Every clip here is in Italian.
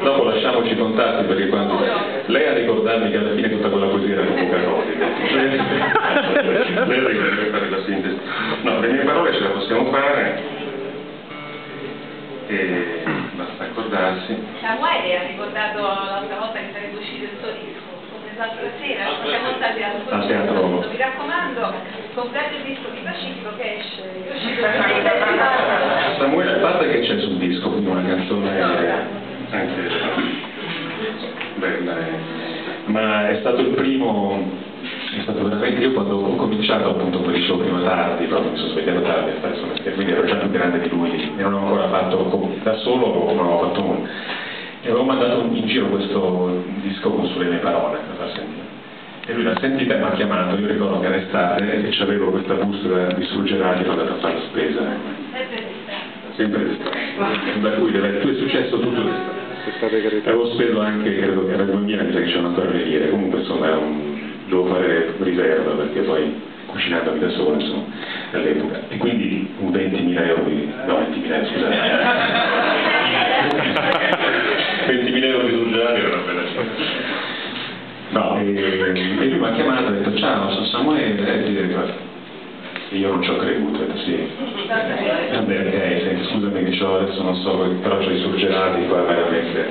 Dopo lasciamoci contatti perché quando lei ha ricordato che alla fine tutta quella poesia era un po' canone. E basta accordarsi. Samuele ha ricordato l'altra volta che sarebbe uscito il suo disco, come l'altra sera, siamo stati al teatro. Mi raccomando, comprate il disco di Pacifico che esce, Samuele, a parte che c'è sul disco, quindi una canzone anche bella, eh. ma è stato il primo, è stato veramente io quando ho cominciato appunto come dicevo prima tardi, proprio mi sono svegliato tardi a quindi ero già più grande di lui e non ho ancora fatto da solo, non ho fatto nulla. E avevo mandato in giro questo disco con sulle mie parole da far sentire. E lui l'ha sentita e mi ha chiamato, io ricordo che era estate e c'avevo questa bussola di surgelati e ho andato a fare la spesa. Sempre d'estate. Da cui è successo tutto d'estate. Estate carità. Avevo speso anche, credo che era 2000, mi sa che c'erano ancora le lire, comunque insomma era un, dovevo fare riserva perché poi cucinandomi da solo insomma all'epoca. E quindi un 20.000 euro di... no 20.000 euro scusate. 20.000 euro di surgelati era una bella cifra. No, e, e lui mi ha chiamato e ha detto ciao, sono Samuele, e ti e io non ci ho creduto, ho detto sì. Vabbè, ok, senti, scusami che c'ho, adesso non so, però c'ho i surgelati qua veramente.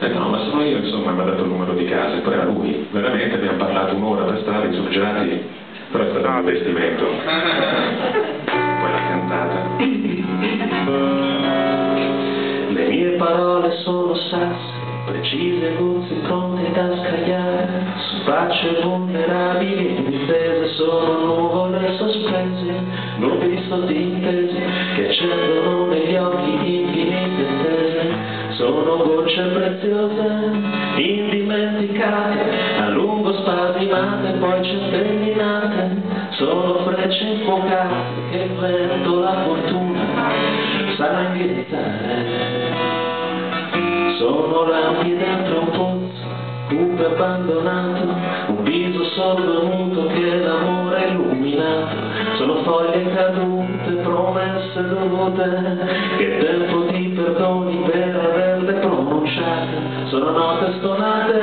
Detto no, ma sono io, insomma, mi ha dato il numero di casa, e poi era lui, veramente abbiamo parlato un'ora per stare i surgelati, però è stato un investimento. Poi l'ha cantata. Le mie parole sono sassi, precise gozze pronte da scagliare, su facce vulnerabili e distese sono nuvole sospese, nubi sottintesi che accendono negli occhi infinite stese. Sono gocce preziose, indimenticate, a lungo spasimate, poi centellinate, sono frecce infuocate che vento, la fortuna, sa indirizzare. Sono lampi dentro un pozzo, cupe abbandonato, un viso sordo muto che l'amore illuminato. Sono foglie cadute, promesse dovute, che tempo ti perdoni per pronunciate. Sono note stonate,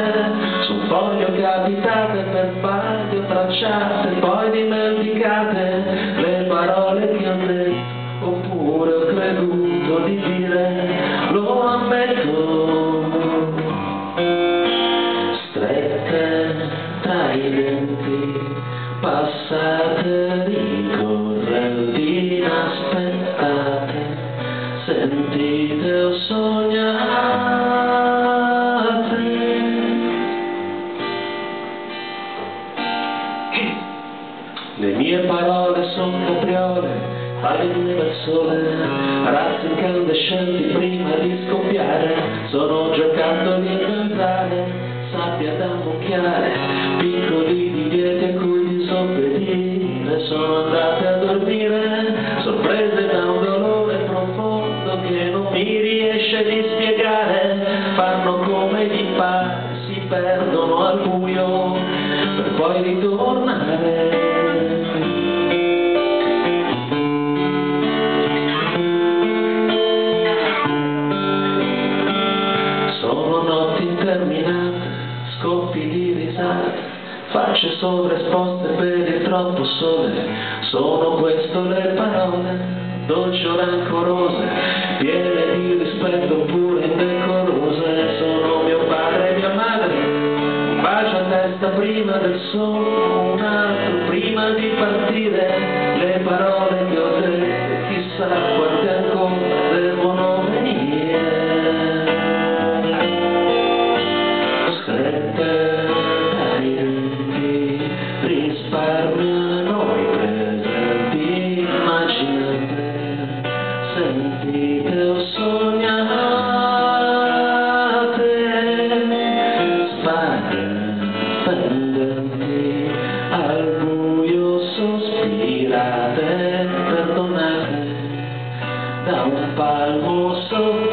su un foglio capitate per sbaglio tracciate, poi dimenticate le parole che ho detto. Oppure ho creduto di dire, lo ammetto, strette tra i denti, passate ricorrenti inaspettate, sentite o sognate. Palline del sole, razze incandescenti prima di scoppiare, sono giocattoli a zanzare, sabbia da ammucchiare, piccoli divieti a cui disobbedire, sono andate a dormire, sorprese da un dolore profondo che non mi riesce di spiegare, fanno come gli pare, si perdono al buio, per poi ritornare. Facce sovraesposte per il troppo sole, sono queste le parole, dolci o rancorose, piene di rispetto pure indecorose, sono mio padre e mia madre, un bacio a testa prima del sole, un altro prima di partire, le parole che ho palmo sobre